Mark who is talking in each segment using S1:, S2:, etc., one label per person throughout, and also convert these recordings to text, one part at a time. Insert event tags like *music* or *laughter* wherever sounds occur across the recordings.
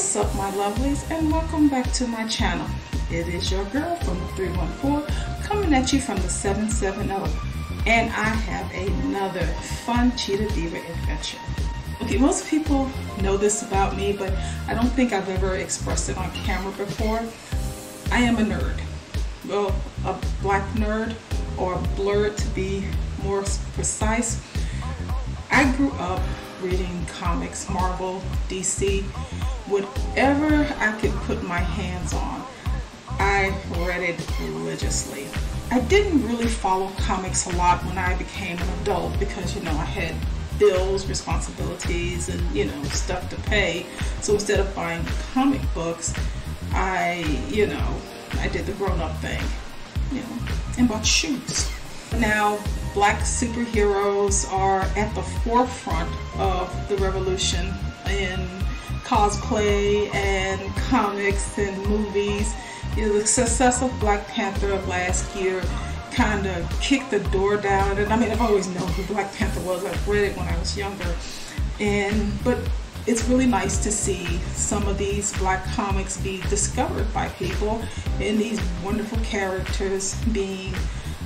S1: What's up my lovelies and welcome back to my channel. It is your girl from the 314 coming at you from the 770 and I have another fun Cheetah Diva adventure. Okay, most people know this about me but I don't think I've ever expressed it on camera before. I am a nerd. Well, a black nerd or blerd to be more precise. I grew up reading comics, Marvel, DC, whatever I could put my hands on, I read it religiously. I didn't really follow comics a lot when I became an adult because, you know, I had bills, responsibilities, and, you know, stuff to pay. So instead of buying comic books, I, you know, I did the grown up thing, you know, and bought shoes. Now, black superheroes are at the forefront of the revolution in cosplay and comics and movies. The success of Black Panther of last year kind of kicked the door down. And I mean, I've always known who Black Panther was. I've read it when I was younger. And but it's really nice to see some of these black comics be discovered by people and these wonderful characters being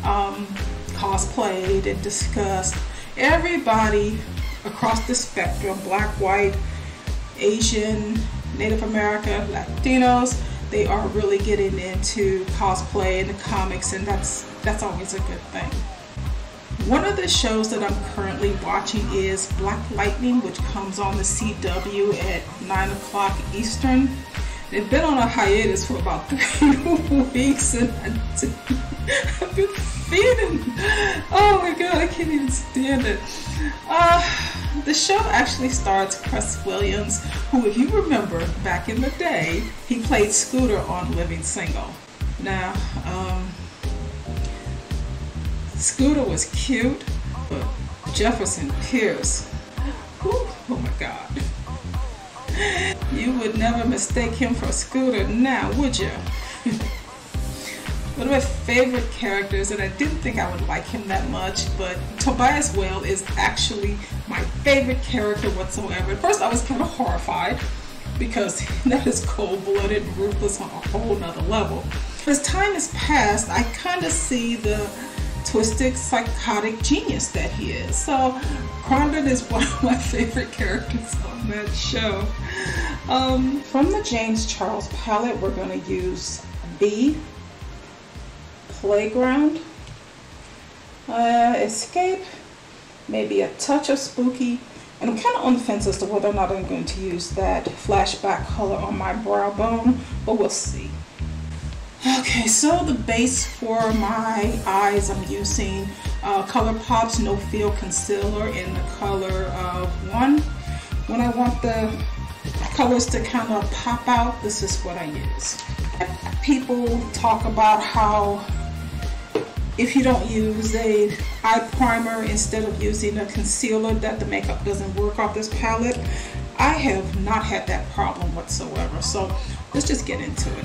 S1: um, cosplayed and discussed. Everybody across the spectrum, black, white, Asian, Native American, Latinos, they are really getting into cosplay and the comics and that's that's always a good thing. One of the shows that I'm currently watching is Black Lightning, which comes on the CW at 9 o'clock Eastern. It's been on a hiatus for about *laughs* three weeks and I've been feeling, oh my god, I can't even stand it. Uh, the show actually stars Cress Williams, who, if you remember back in the day, he played Scooter on Living Single. Now, um, Scooter was cute, but Jefferson Pierce, whew, oh my God. You would never mistake him for Scooter now, would you? *laughs* One of my favorite characters, and I didn't think I would like him that much, but Tobias Whale is actually my favorite character whatsoever. At first I was kind of horrified because *laughs* that is cold-blooded ruthless on a whole nother level. As time has passed, I kind of see the twisted, psychotic genius that he is. So Krondon is *laughs* one of my favorite characters on that show. Um, from the James Charles palette, we're going to use B playground, uh, escape, maybe a touch of spooky, and I'm kind of on the fence as to whether or not I'm going to use that flashback color on my brow bone, but we'll see. Okay, so the base for my eyes, I'm using uh, ColourPop's No Feel Concealer in the color of 1. When I want the colors to kind of pop out, this is what I use. People talk about how if you don't use a eye primer instead of using a concealer that the makeup doesn't work off this palette. I have not had that problem whatsoever. So let's just get into it.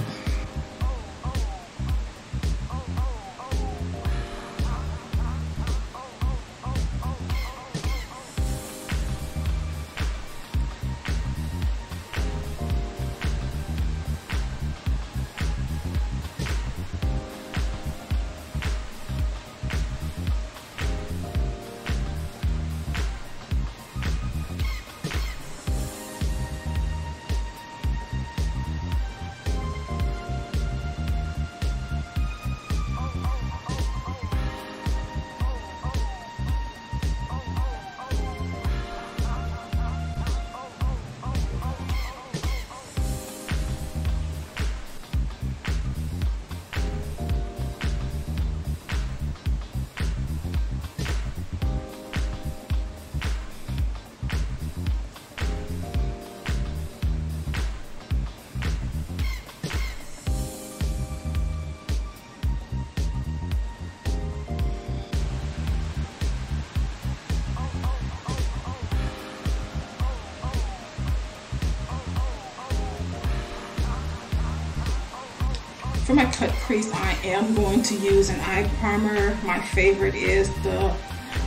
S1: For my cut crease, I am going to use an eye primer. My favorite is the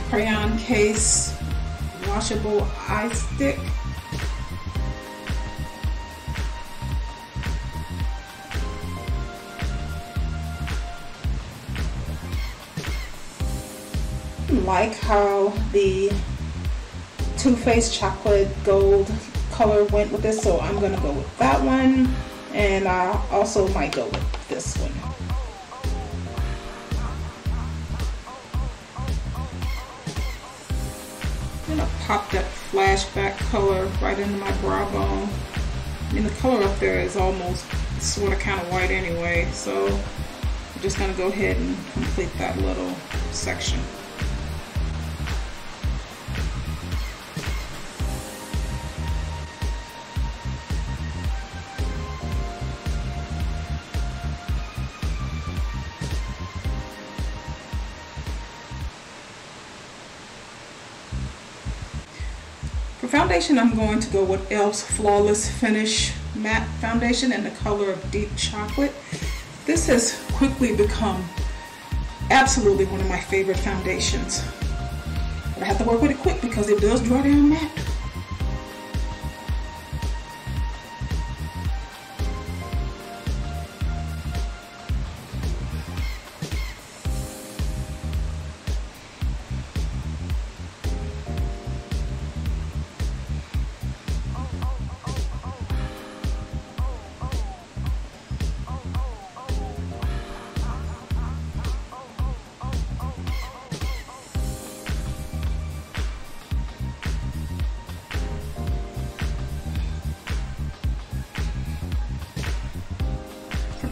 S1: Crayon Case Washable Eye Stick. like how the Too Faced Chocolate Gold color went with this, so I'm going to go with that one. And I also might go with this one. I'm gonna pop that flashback color right into my brow bone. I mean, the color up there is almost sort of kind of white anyway, so I'm just gonna go ahead and complete that little section. Foundation, I'm going to go with e.l.f.'s Flawless Finish Matte Foundation in the color of Deep Chocolate. This has quickly become absolutely one of my favorite foundations. But I have to work with it quick because it does dry down matte.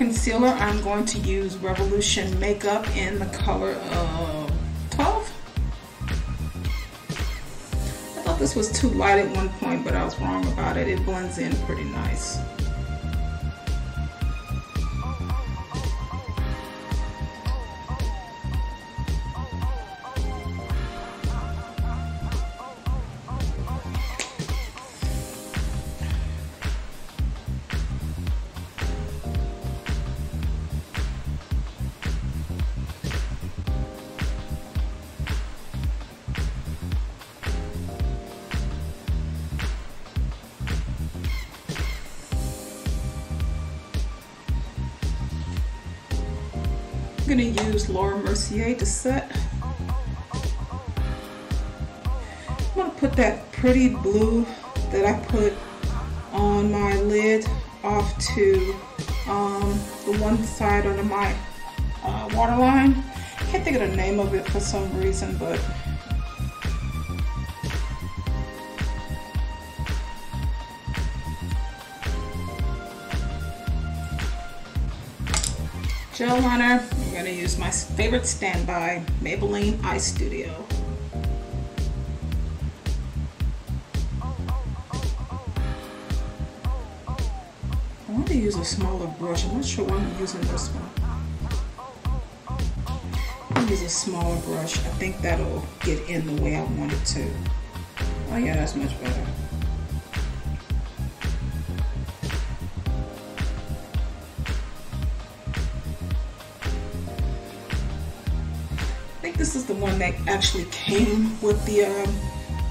S1: Concealer, I'm going to use Revolution Makeup in the color of 12. I thought this was too light at one point, but I was wrong about it. It blends in pretty nice. To use Laura Mercier to set. I'm to put that pretty blue that I put on my lid off to um, the one side under my uh, waterline. I can't think of the name of it for some reason, but gel liner. I'm going to use my favorite standby, Maybelline Eye Studio. I want to use a smaller brush. I'm not sure why I'm using this one. I'll use a smaller brush. I think that'll get in the way I want it to. Oh yeah, that's much better. This is the one that actually came with the um,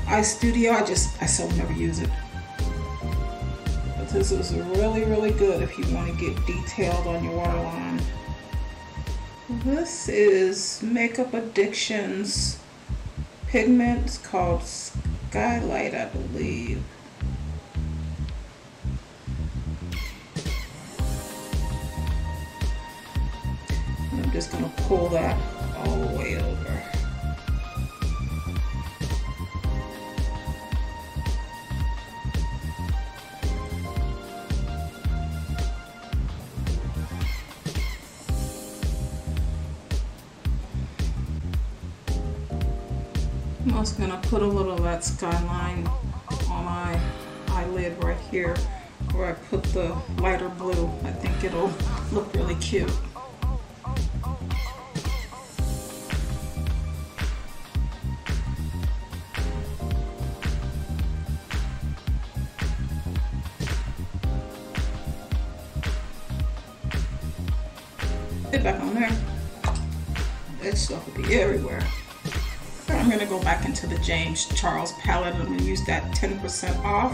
S1: Eye Studio. I just, I still never use it. But this is really, really good if you want to get detailed on your waterline. This is Makeup Addictions pigment. It's called Skylight, I believe. I'm just going to pull that all the way over. I'm also going to put a little of that skyline on my eyelid right here where I put the lighter blue. I think it'll look really cute. Back into the James Charles palette. I'm gonna use that 10% off.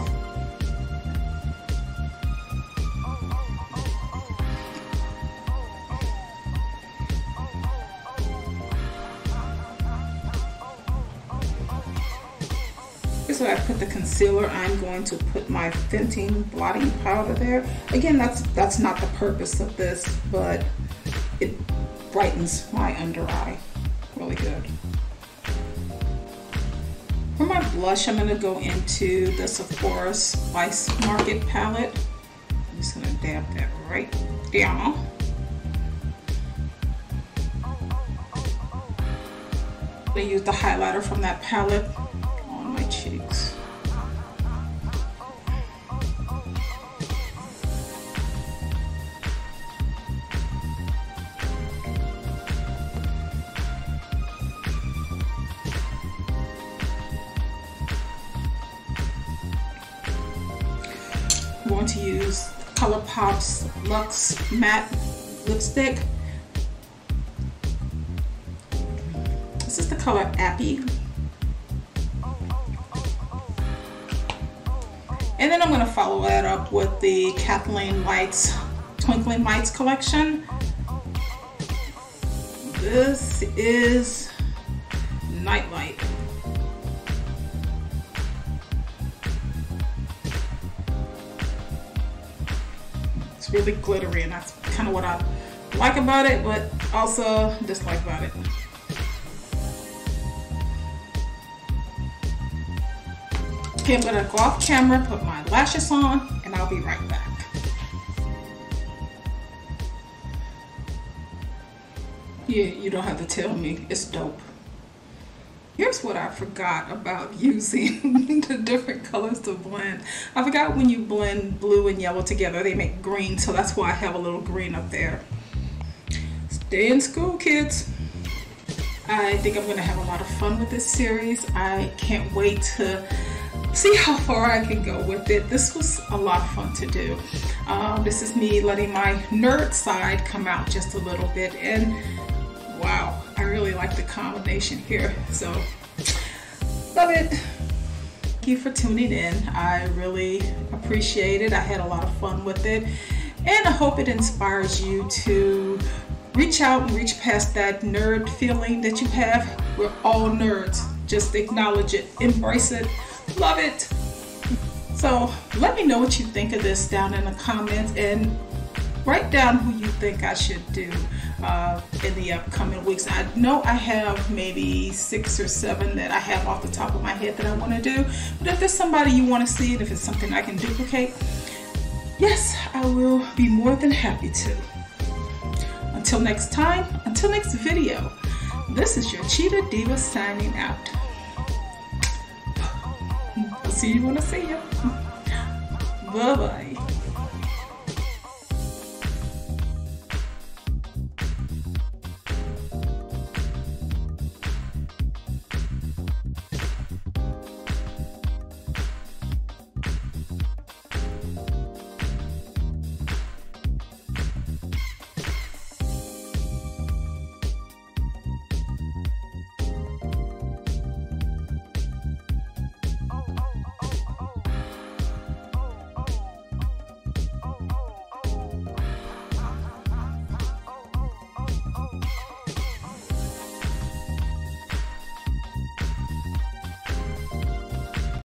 S1: areas that I put the concealer, I'm going to put my Fenty blotting powder there. Again, that's that's not the purpose of this, but it brightens my under eye really good. For my blush, I'm going to go into the Sephora Spice Market palette. I'm just going to dab that right down. I'm going to use the highlighter from that palette going to use ColourPop's Luxe Matte Lipstick. This is the color Appy. And then I'm going to follow that up with the Kathleen Lights Twinkling Lights collection. This is Nightlight. It's really glittery and that's kind of what I like about it, but also dislike about it. Okay, I'm gonna go off camera, put my lashes on, and I'll be right back. Yeah, you don't have to tell me, it's dope. Here's what I forgot about *laughs* using the different colors to blend. I forgot when you blend blue and yellow together, they make green, so that's why I have a little green up there. Stay in school, kids. I think I'm gonna have a lot of fun with this series. I can't wait to see how far I can go with it. This was a lot of fun to do. Um, this is me letting my nerd side come out just a little bit and wow, I really like the combination here. So, love it. Thank you for tuning in. I really appreciate it. I had a lot of fun with it. And I hope it inspires you to reach out and reach past that nerd feeling that you have. We're all nerds. Just acknowledge it, embrace it, love it. So let me know what you think of this down in the comments and write down who you think I should do uh, in the upcoming weeks. I know I have maybe six or seven that I have off the top of my head that I want to do. But if there's somebody you want to see and if it's something I can duplicate, yes, I will be more than happy to. Until next time, until next video, this is your Cheetah Diva signing out. See you when I see you. *laughs* Bye-bye.